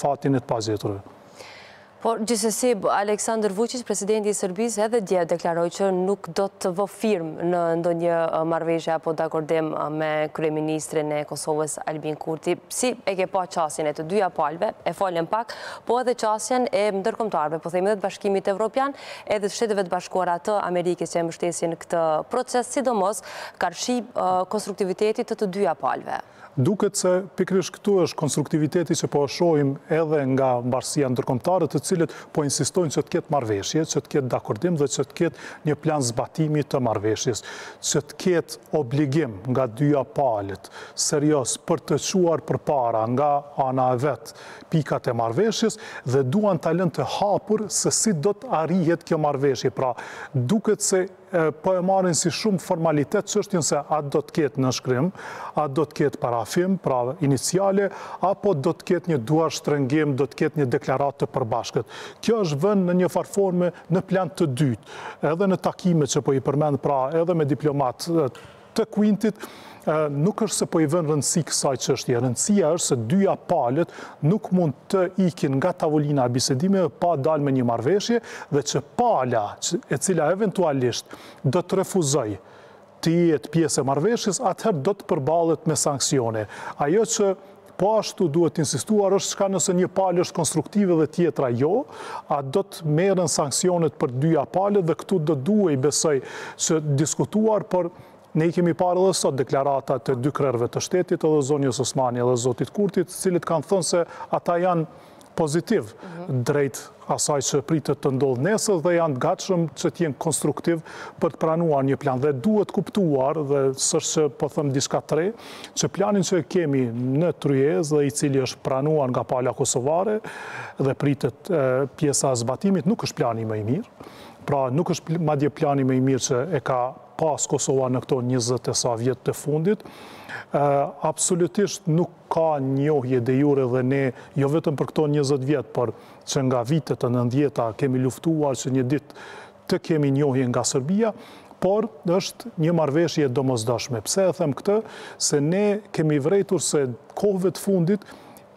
fatin e të pagjeturve. Por, gjithsesi, Aleksandër Vuçiq, presidenti i Sërbisë, edhe dje deklaroi që nuk do të vërë firmë në ndonjë marrëveshje apo dakordim me kryeministrin e Kosovës, Albin Kurti. Si e ke pa qasjen e të dyja palëve, e fole pak, po edhe qasjen e ndërkombëtarëve, po themi edhe të Bashkimit Evropian, edhe të Shteteve të Bashkuara të Amerikës që e mështesin këtë proces, sidomos karshi konstruktivitetit të të dyja palëve. Duket se pikërisht këtu është konstruktiviteti që po e shohim edhe nga bashkësia ndërkombëtare, të cilët po insistojnë që të ketë marrëveshje, që të ketë dakordim dhe që të ketë një plan zbatimi të marrëveshjes, që të ketë obligim nga dyja palët, serioz, për të çuar përpara nga ana e vet pikat e marrëveshjes dhe duan ta lënë të hapur se si do të arrihet kjo marrëveshje. Pra, duket se Po e marrin si shumë formalitet çështjen se a do të ketë nënshkrim, a do të ketë parafim, pra iniciale, apo do të ketë një duarshtrëngim, do të ketë një deklaratë të përbashkët. Kjo është vënë në një farë forme në plan të dytë, edhe në takimet që po i përmend, pra edhe me diplomatë, të Quintit nuk është se po i vënë rëndësi kësaj çështje. Rëndësia është se dyja palët nuk mund të ikin nga tavolina e bisedimeve pa dalë me një marrëveshje dhe që pala e cila eventualisht do të refuzojë të jetë pjesë e marrëveshjes, atëherë do të përballet me sanksione. Ajo që Po ashtu duhet insistuar është çka nëse një palë është konstruktive dhe tjetra jo, a do të merren sanksionet për dyja palët dhe këtu do duhej besoj që diskutuar, por ne i kemi parë edhe sot deklarata të dy krerëve të shtetit, edhe zonjës Osmani edhe zotit Kurti, të cilët kanë thënë se ata janë pozitivë drejt asaj që pritet të ndodhë nesër dhe janë të gatshëm që të jenë konstruktivë për të pranuar një plan. Dhe duhet kuptuar dhe s'është që po them diçka të re, që plani që kemi në tryezë dhe i cili është pranuar nga pala kosovare dhe pritet pjesa e zbatimit nuk është plani më i mirë. Pra nuk është madje plani më i mirë që e ka pas Kosova në këto njëzet e sa vjet të fundit. Absolutisht nuk ka njohje de jure dhe ne jo vetëm për këto njëzet vjet, por që nga vitet e nëntëdhjeta kemi luftuar që një ditë të kemi njohje nga Serbia, por është një marrëveshje e domosdoshme. Pse e them këtë? Se ne kemi vrejtur se kohëve të fundit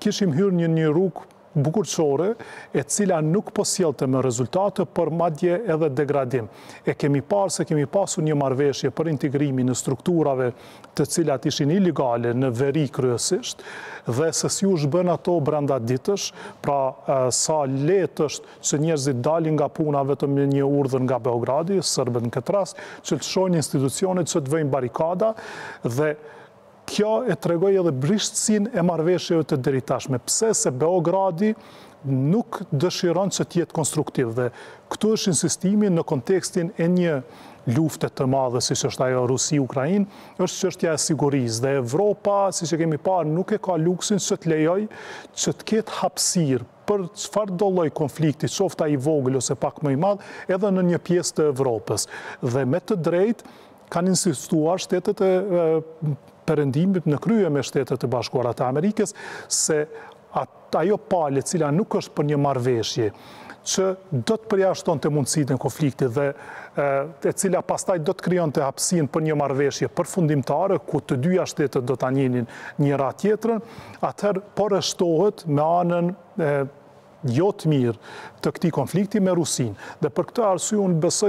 kishim hyrë në një rrugë bukur qorre, e cila nuk po sjellte më rezultate, por madje edhe degradim. E kemi parë se kemi pasur një marrëveshje për integrimin e strukturave të cilat ishin ilegale në veri kryesisht dhe se si u zhbënë ato brenda ditësh, pra sa lehtë është që njerëzit të dalin nga puna vetëm me një urdhër nga Beogradi, sërbët në këtë rast, që të lëshojnë institucionet që të vëjnë barrikada dhe Kjo e tregoi edhe brishtësinë e marrëveshjeve të deritashme. Pse? Se Beogradi nuk dëshiron që të jetë konstruktiv dhe këtu është insistimi në kontekstin e një lufte të madhe siç është ajo Rusi-Ukrainë, është çështja e sigurisë dhe Evropa, siç e kemi parë, nuk e ka luksin që të lejojë që të ketë hapësirë për çfarëdo lloj konflikti, qoftë ai i vogël ose pak më i madh, edhe në një pjesë të Evropës. Dhe me të drejtë kanë insistuar shtetet e Perëndimit në krye me Shtetet e Bashkuara të Amerikës se ajo palë e cila nuk është për një marrëveshje që do të përjashtonte mundësitë e një konflikti dhe e cila pastaj do të krijonte hapësirën për një marrëveshje përfundimtare, ku të dyja shtetet do ta njihnin njëra-tjetrën, atëherë po rreshtohet me anën jo të mirë të këtij konflikti me Rusinë. Dhe për këtë arsye unë besoj